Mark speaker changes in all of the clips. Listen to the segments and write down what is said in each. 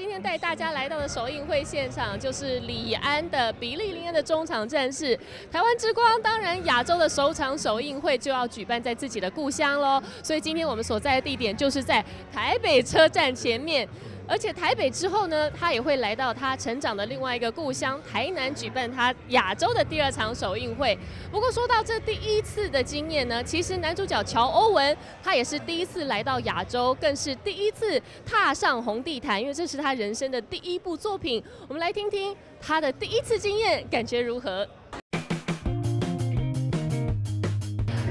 Speaker 1: 今天带大家来到的首映会现场，就是李安的《比利林恩的中场战士》。台湾之光，当然亚洲的首场首映会就要举办在自己的故乡喽。所以今天我们所在的地点就是在台北车站前面。而且台北之后呢，他也会来到他成长的另外一个故乡台南，举办他亚洲的第二场首映会。不过说到这第一次的经验呢，其实男主角乔欧文他也是第一次来到亚洲，更是第一次踏上红地毯，因为这是他人生的第一部作品。我们来听听他的第一次经验感觉如何。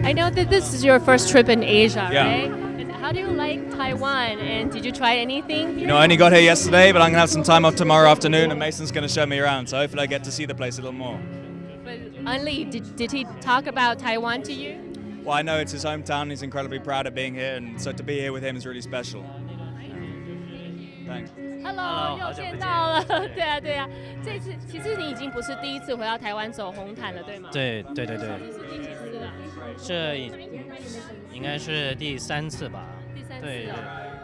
Speaker 1: I know that this is your first trip in Asia, right? How do you like Taiwan? And did you try anything?
Speaker 2: You know, I only got here yesterday, but I'm gonna have some time off tomorrow afternoon, and Mason's gonna show me around. So hopefully, I get to see the place a little more.
Speaker 1: But Unli, did, did he talk about Taiwan to you?
Speaker 2: Well, I know it's his hometown. He's incredibly proud of being here, and so to be here with him is really special. Thanks.
Speaker 1: Hello，又见到了，对啊对啊，这次其实你已经不是第一次回到台湾走红毯了，对吗？
Speaker 3: 对对对对，
Speaker 1: 这是第几次了？
Speaker 3: 这应该是第三次吧？ 对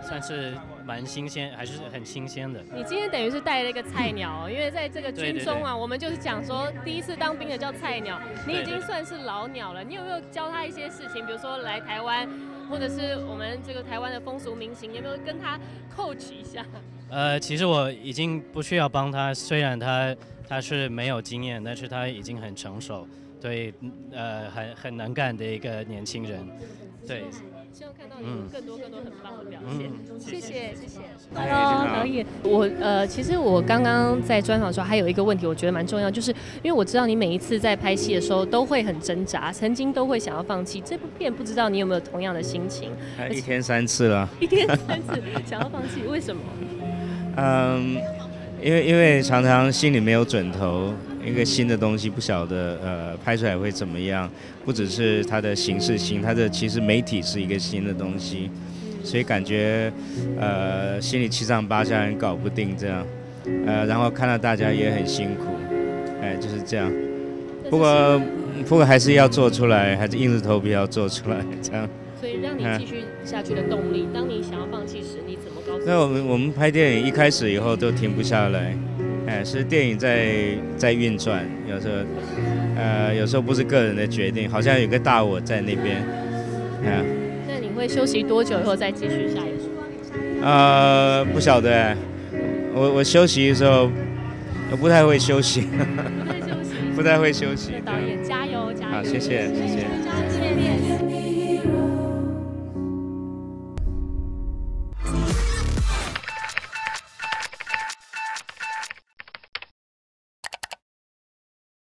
Speaker 3: 算是蛮新鲜，还是很新鲜的。
Speaker 1: 你今天等于是带了一个菜
Speaker 3: 嗯
Speaker 1: 鸟，因为在这个军中啊，我们就是讲说第一次当兵的叫菜鸟，你已经算是老鸟了。你有没有教他一些事情，比如说来台湾，或者是我们这个台湾的风俗民情，有没有跟他 coach 一下？
Speaker 3: 呃，其实我已经不需要帮他，虽然他他是没有经验，但是他已经很成熟，对，呃，很很能干的一个年轻人，对。
Speaker 1: 希望看到你有
Speaker 3: 嗯
Speaker 1: 更多更多很棒的表现。
Speaker 3: 嗯
Speaker 1: 谢谢谢谢。
Speaker 4: 哎
Speaker 1: Hello，导演，我呃，其实我刚刚在专访的时候，还有一个问题，我觉得蛮重要，就是因为我知道你每一次在拍戏的时候都会很挣扎，曾经都会想要放弃。这部片不知道你有没有同样的心情？
Speaker 4: 哎一天三次了，
Speaker 1: 一天三次想要放弃，为什么？
Speaker 4: 嗯，因为因为常常心里没有准头，一个新的东西不晓得呃拍出来会怎么样，不只是它的形式新，它的其实媒体是一个新的东西，所以感觉呃心里七上八下，很搞不定这样，呃然后看到大家也很辛苦，哎就是这样，不过不过还是要做出来，还是硬着头皮要做出来这样。
Speaker 1: 所以让你继续下去的动力。当你想要放弃时，你怎么告诉？
Speaker 4: 那我们我们拍电影一开始以后都停不下来，哎，是电影在在运转，有时候，呃，有时候不是个人的决定，好像有个大我在那边，哎，
Speaker 1: 那你会休息多久以后再继续下一步？
Speaker 4: 呃，不晓得哎，我我休息的时候，我不太会休息，
Speaker 1: 不太休息。
Speaker 4: 不太会休息。
Speaker 1: 导演加油加油！
Speaker 4: 好，谢谢谢谢。